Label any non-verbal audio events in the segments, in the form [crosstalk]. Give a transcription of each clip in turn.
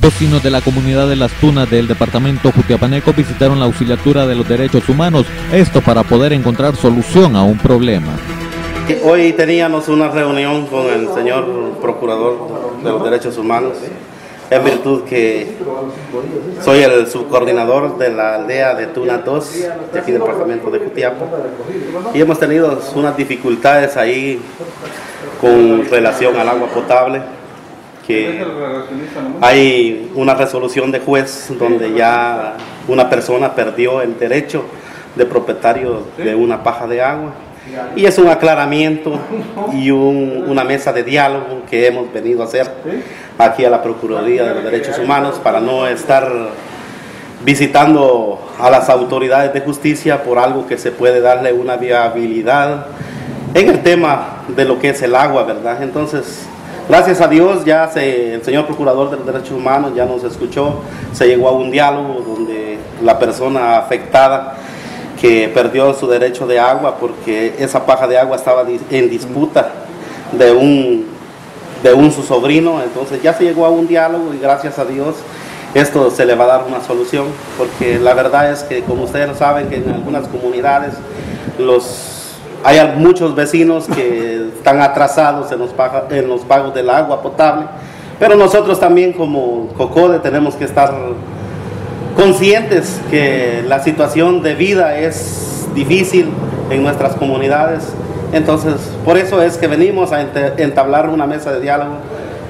Vecinos de la comunidad de Las Tunas del departamento Jutiapaneco visitaron la auxiliatura de los derechos humanos, esto para poder encontrar solución a un problema. Hoy teníamos una reunión con el señor procurador de los derechos humanos, en virtud que soy el subcoordinador de la aldea de Tuna 2, de aquí del departamento de Jutiapa, y hemos tenido unas dificultades ahí con relación al agua potable que hay una resolución de juez donde ya una persona perdió el derecho de propietario de una paja de agua. Y es un aclaramiento [laughs] y una mesa de diálogo que hemos venido a hacer aquí a la Procuraduría de los Derechos Humanos para no estar visitando a las autoridades de justicia por algo que se puede darle una viabilidad en el tema de lo que es el agua, ¿verdad? Entonces, Gracias a Dios ya se, el señor Procurador de los Derechos Humanos ya nos escuchó, se llegó a un diálogo donde la persona afectada que perdió su derecho de agua porque esa paja de agua estaba en disputa de un, de un su sobrino, entonces ya se llegó a un diálogo y gracias a Dios esto se le va a dar una solución porque la verdad es que como ustedes saben que en algunas comunidades los hay muchos vecinos que están atrasados en los, pagos del agua potable, pero nosotros también como COCODE tenemos que estar conscientes que la situación de vida es difícil en nuestras comunidades. Entonces, por eso es que venimos a entablar una mesa de diálogo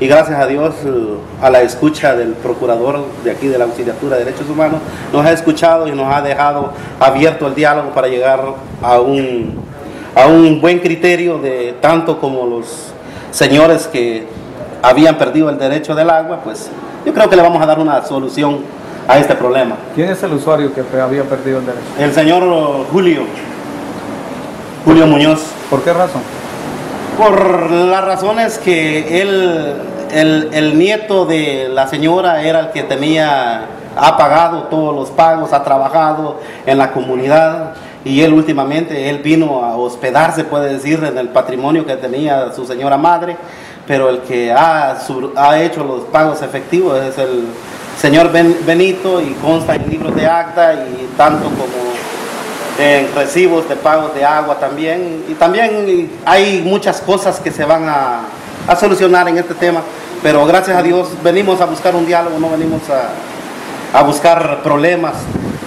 y gracias a Dios, eh, a la escucha del procurador de aquí de la Auxiliatura de Derechos Humanos, nos ha escuchado y nos ha dejado abierto el diálogo para llegar a un a un buen criterio de tanto como los señores que habían perdido el derecho del agua, pues yo creo que le vamos a dar una solución a este problema. ¿Quién es el usuario que había perdido el derecho? El señor Julio, Julio Muñoz. ¿Por qué razón? Por las razones que él, el, el nieto de la señora era el que tenía, ha pagado todos los pagos, ha trabajado en la comunidad y él últimamente, él vino a hospedarse, puede decir, en el patrimonio que tenía su señora madre, pero el que ha, ha hecho los pagos efectivos es el señor Benito y consta en libros de acta y tanto como en recibos de pagos de agua también. Y también hay muchas cosas que se van a, a solucionar en este tema, pero gracias a Dios venimos a buscar un diálogo, no venimos a, a buscar problemas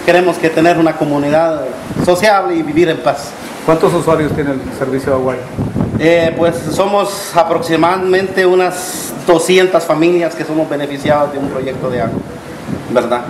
queremos que tener una comunidad sociable y vivir en paz. ¿Cuántos usuarios tiene el servicio de agua? Eh, pues somos aproximadamente unas 200 familias que somos beneficiados de un proyecto de agua, ¿verdad?